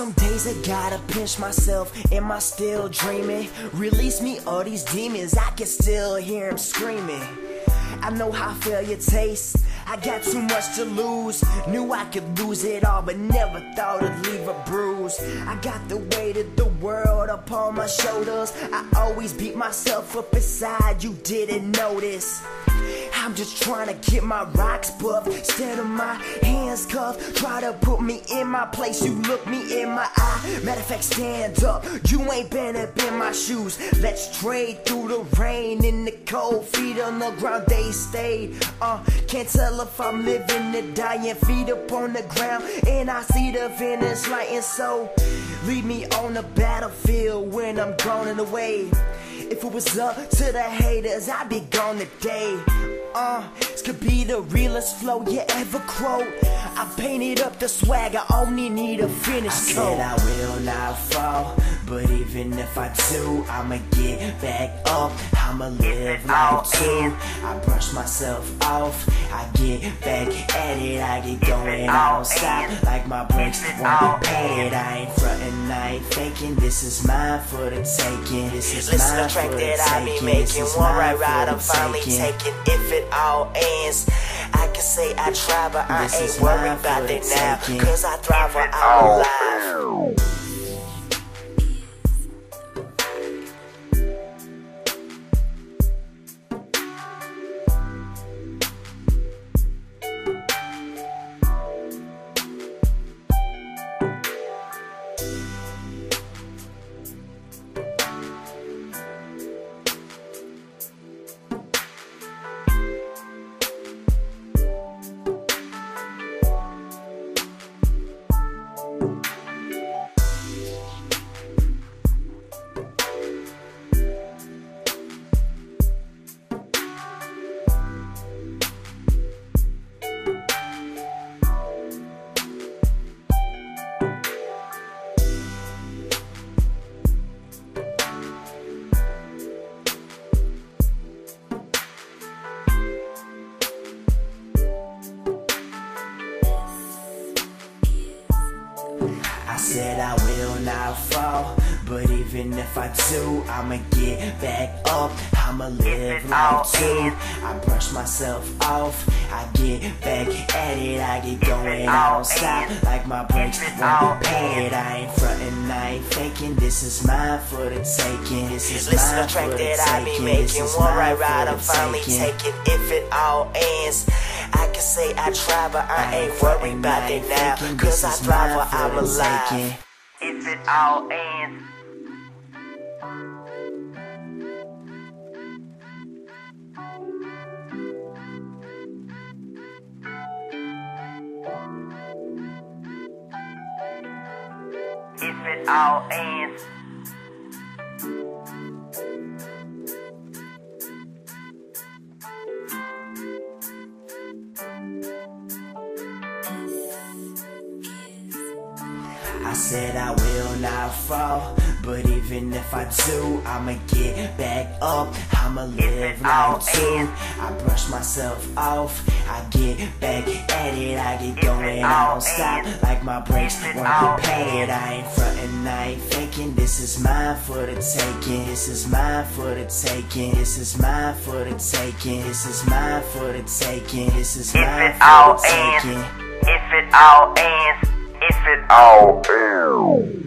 Some days I gotta pinch myself. Am I still dreaming? Release me all these demons. I can still hear them screaming. I know how failure tastes. I got too much to lose. Knew I could lose it all, but never thought I'd leave a bruise. I got the weight of the world upon my shoulders. I always beat myself up inside. You didn't notice. I'm just trying to get my rocks buffed instead of my hands cuffed. Try to put me in my place, you look me in my eye. Matter of fact, stand up. You ain't been up in my shoes. Let's trade through the rain in the cold. Feet on the ground, they stayed. Uh, can't tell if I'm living or dying. Feet up on the ground, and I see the finish line. And so, leave me on the battlefield when I'm gone away. If it was up to the haters, I'd be gone today. Uh, this could be the realest flow you ever quote. I painted up the swag, I only need a finish. coat. I said I will not fall, but even if I do, I'ma get back up. I'ma live life too. I brush myself off, I get back at it. I get going, I don't stop like my brakes won't be paid. I ain't frontin', I ain't faking. This is mine for the taking. This is Listen mine track for the that I be making. One right for ride, I'm finally taking. If it all ends, I can say I try, but I This ain't worried about for it the now. Cause I thrive when I'm alive. Said I will not fall, but even if I do, I'ma get back up. I'ma live life too. I brush myself off, I get back at it. I get going, I don't stop like my brakes won't be paid. I ain't frontin', I ain't faking. This is mine for the taking. This is Listen mine track for the that I be taking. making. This is One right ride, I'm finally taking. If it all ends, I can say I try, but I I ain't worried about it now. Cause I thrive for I'm alive. If it all ends. If it all ends. I said I will not fall, even if I do, I'ma get back up. I'ma live life too. I brush myself off, I get back at it. I get going, I don't stop like my brakes be paid. I ain't frontin', I ain't faking. This is mine for the taking. This is mine for the taking. This is mine for the taking. This is mine for the taking. This is mine for all the taking. If it all ends. If it all ends.